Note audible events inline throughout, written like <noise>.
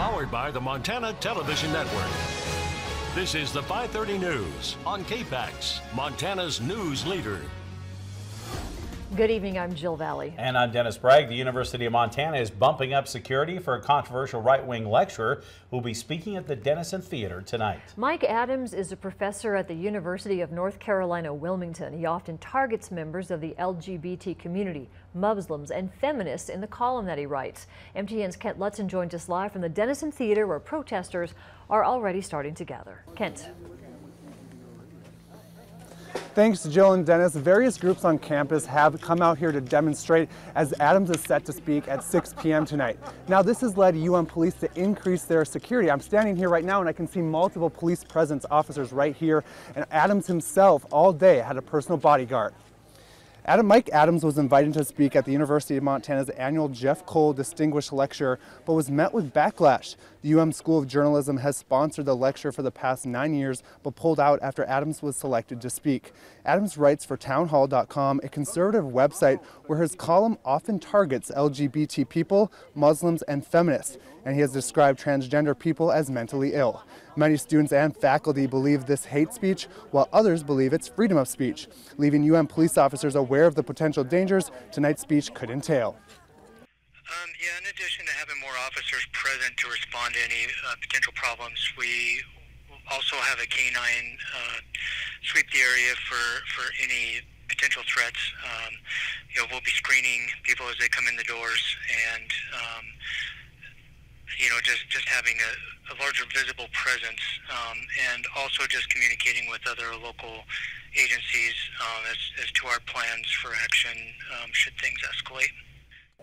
Powered by the Montana Television Network. This is the 530 News on KPAX, Montana's news leader. Good evening, I'm Jill Valley. And I'm Dennis Bragg. The University of Montana is bumping up security for a controversial right-wing lecturer who will be speaking at the Dennison Theater tonight. Mike Adams is a professor at the University of North Carolina, Wilmington. He often targets members of the LGBT community, Muslims, and feminists in the column that he writes. MTN's Kent Lutzen joins us live from the Dennison Theater where protesters are already starting to gather. Kent. Thanks to Jill and Dennis, various groups on campus have come out here to demonstrate as Adams is set to speak at 6 p.m. tonight. Now this has led UM police to increase their security. I'm standing here right now and I can see multiple police presence officers right here and Adams himself all day had a personal bodyguard. Adam Mike Adams was invited to speak at the University of Montana's annual Jeff Cole Distinguished Lecture, but was met with backlash. The UM School of Journalism has sponsored the lecture for the past nine years, but pulled out after Adams was selected to speak. Adams writes for townhall.com, a conservative website where his column often targets LGBT people, Muslims, and feminists, and he has described transgender people as mentally ill. Many students and faculty believe this hate speech, while others believe it's freedom of speech, leaving UM police officers aware of the potential dangers tonight's speech could entail. Um, yeah, in addition to having more officers present to respond to any uh, potential problems, we also have a canine uh, sweep the area for, for any potential threats. Um, you know, we'll be screening people as they come in the doors and um, you know, just just having a, a larger visible presence, um, and also just communicating with other local agencies um, as, as to our plans for action um, should things escalate.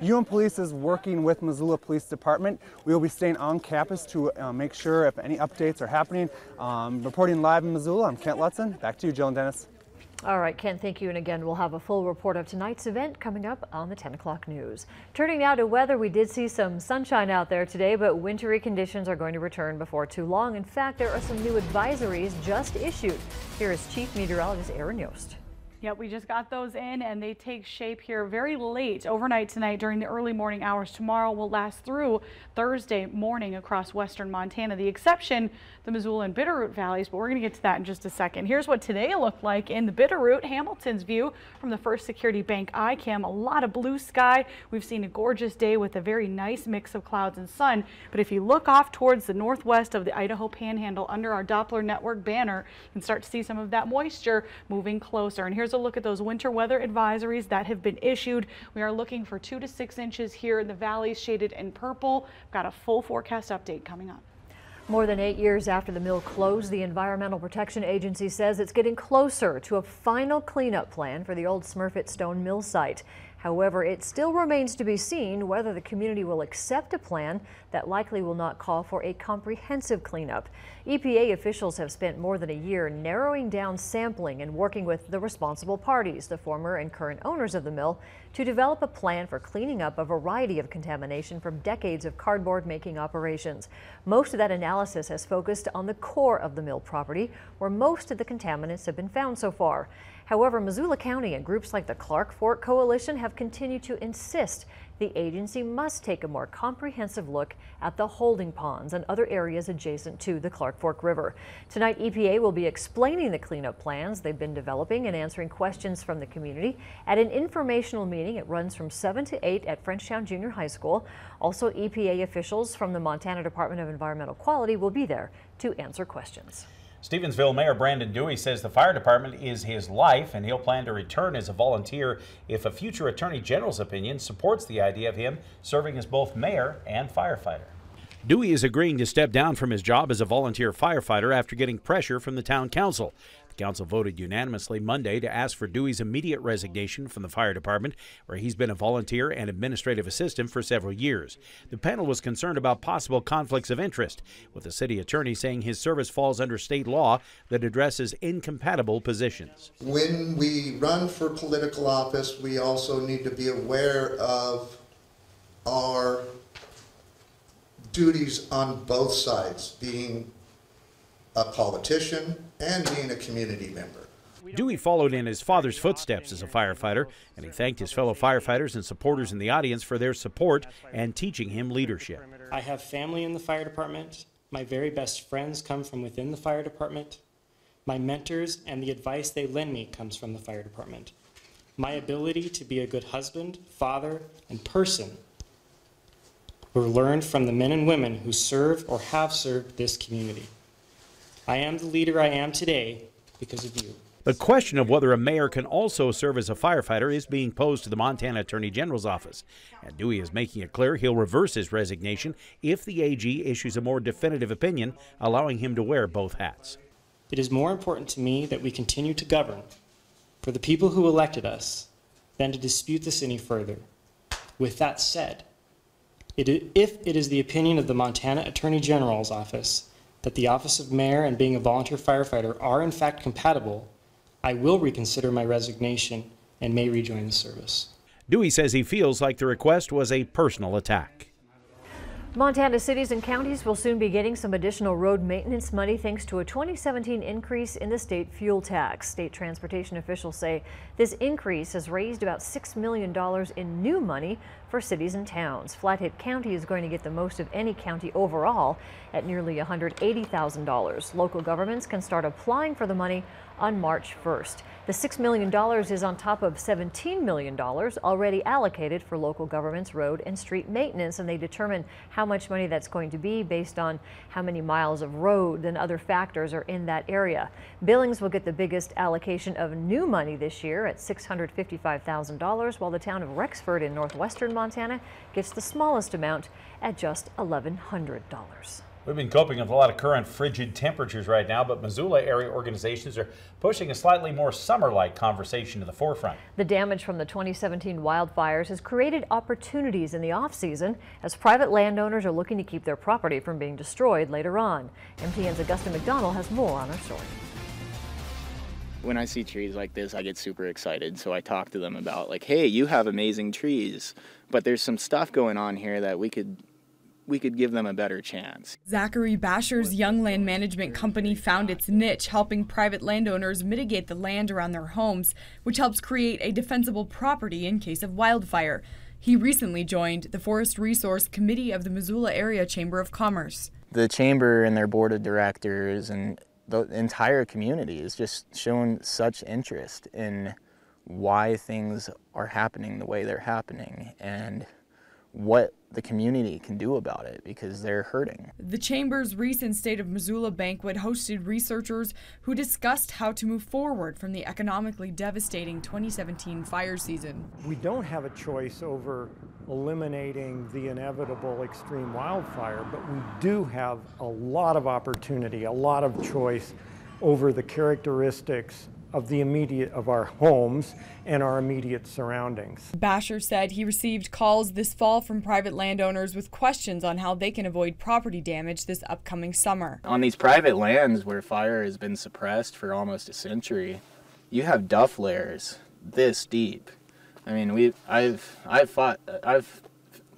UM Police is working with Missoula Police Department. We will be staying on campus to uh, make sure if any updates are happening. Um, reporting live in Missoula, I'm Kent Lutzen. Back to you, Jill and Dennis. All right, Ken, thank you. And again, we'll have a full report of tonight's event coming up on the 10 o'clock news. Turning now to weather, we did see some sunshine out there today, but wintry conditions are going to return before too long. In fact, there are some new advisories just issued. Here is Chief Meteorologist Aaron Yost. Yep, we just got those in and they take shape here very late overnight tonight during the early morning hours. Tomorrow will last through Thursday morning across western Montana. The exception, the Missoula and Bitterroot valleys, but we're going to get to that in just a second. Here's what today looked like in the Bitterroot, Hamilton's view from the First Security Bank iCam. A lot of blue sky. We've seen a gorgeous day with a very nice mix of clouds and sun. But if you look off towards the northwest of the Idaho Panhandle under our Doppler network banner, you can start to see some of that moisture moving closer. And here's Here's a look at those winter weather advisories that have been issued. We are looking for two to six inches here in the valleys shaded in purple. We've got a full forecast update coming up. More than eight years after the mill closed, the Environmental Protection Agency says it's getting closer to a final cleanup plan for the old Smurfit Stone mill site. However, it still remains to be seen whether the community will accept a plan that likely will not call for a comprehensive cleanup. EPA officials have spent more than a year narrowing down sampling and working with the responsible parties, the former and current owners of the mill, to develop a plan for cleaning up a variety of contamination from decades of cardboard making operations. Most of that analysis has focused on the core of the mill property, where most of the contaminants have been found so far. However, Missoula County and groups like the Clark Fork Coalition have continued to insist the agency must take a more comprehensive look at the holding ponds and other areas adjacent to the Clark Fork River. Tonight, EPA will be explaining the cleanup plans they've been developing and answering questions from the community at an informational meeting. It runs from 7 to 8 at Frenchtown Junior High School. Also, EPA officials from the Montana Department of Environmental Quality will be there to answer questions. Stevensville Mayor Brandon Dewey says the fire department is his life and he'll plan to return as a volunteer if a future attorney general's opinion supports the idea of him serving as both mayor and firefighter. Dewey is agreeing to step down from his job as a volunteer firefighter after getting pressure from the town council. Council voted unanimously Monday to ask for Dewey's immediate resignation from the fire department, where he's been a volunteer and administrative assistant for several years. The panel was concerned about possible conflicts of interest, with the city attorney saying his service falls under state law that addresses incompatible positions. When we run for political office, we also need to be aware of our duties on both sides, being a politician and being a community member. Dewey followed in his father's footsteps as a firefighter, and he thanked his fellow firefighters and supporters in the audience for their support and teaching him leadership. I have family in the fire department. My very best friends come from within the fire department. My mentors and the advice they lend me comes from the fire department. My ability to be a good husband, father, and person were learned from the men and women who serve or have served this community. I am the leader I am today because of you. The question of whether a mayor can also serve as a firefighter is being posed to the Montana Attorney General's office. And Dewey is making it clear he'll reverse his resignation if the AG issues a more definitive opinion, allowing him to wear both hats. It is more important to me that we continue to govern for the people who elected us than to dispute this any further. With that said, it, if it is the opinion of the Montana Attorney General's office that the office of mayor and being a volunteer firefighter are in fact compatible, I will reconsider my resignation and may rejoin the service. Dewey says he feels like the request was a personal attack. Montana cities and counties will soon be getting some additional road maintenance money thanks to a 2017 increase in the state fuel tax. State transportation officials say this increase has raised about $6 million in new money for cities and towns. Flathead County is going to get the most of any county overall at nearly $180,000. Local governments can start applying for the money on March 1st. The $6 million is on top of $17 million already allocated for local government's road and street maintenance, and they determine how much money that's going to be based on how many miles of road and other factors are in that area. Billings will get the biggest allocation of new money this year at $655,000, while the town of Rexford in northwestern Montana gets the smallest amount at just $1,100. We've been coping with a lot of current frigid temperatures right now, but Missoula area organizations are pushing a slightly more summer-like conversation to the forefront. The damage from the 2017 wildfires has created opportunities in the off-season as private landowners are looking to keep their property from being destroyed later on. MTN's Augusta McDonald has more on our story. When I see trees like this, I get super excited. So I talk to them about like, hey, you have amazing trees, but there's some stuff going on here that we could we could give them a better chance. Zachary Basher's Young Land Management Company found its niche helping private landowners mitigate the land around their homes, which helps create a defensible property in case of wildfire. He recently joined the Forest Resource Committee of the Missoula Area Chamber of Commerce. The chamber and their board of directors and the entire community is just shown such interest in why things are happening the way they're happening. And what the community can do about it because they're hurting. The Chamber's recent State of Missoula banquet hosted researchers who discussed how to move forward from the economically devastating 2017 fire season. We don't have a choice over eliminating the inevitable extreme wildfire, but we do have a lot of opportunity, a lot of choice over the characteristics of the immediate of our homes and our immediate surroundings. Basher said he received calls this fall from private landowners with questions on how they can avoid property damage this upcoming summer. On these private lands where fire has been suppressed for almost a century, you have duff layers this deep. I mean, we I've I've fought I've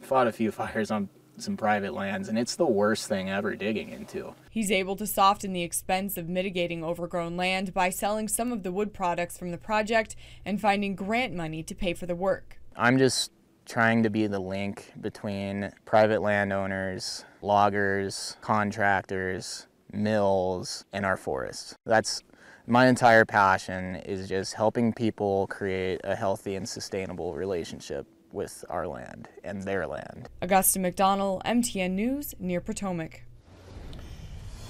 fought a few <laughs> fires on some private lands, and it's the worst thing ever digging into. He's able to soften the expense of mitigating overgrown land by selling some of the wood products from the project and finding grant money to pay for the work. I'm just trying to be the link between private landowners, loggers, contractors, mills, and our forests. That's my entire passion is just helping people create a healthy and sustainable relationship with our land and their land. Augusta McDonald, MTN News, near Potomac.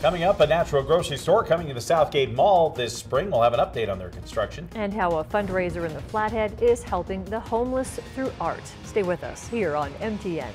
Coming up, a natural grocery store coming to the Southgate Mall this spring. We'll have an update on their construction. And how a fundraiser in the Flathead is helping the homeless through art. Stay with us here on MTN.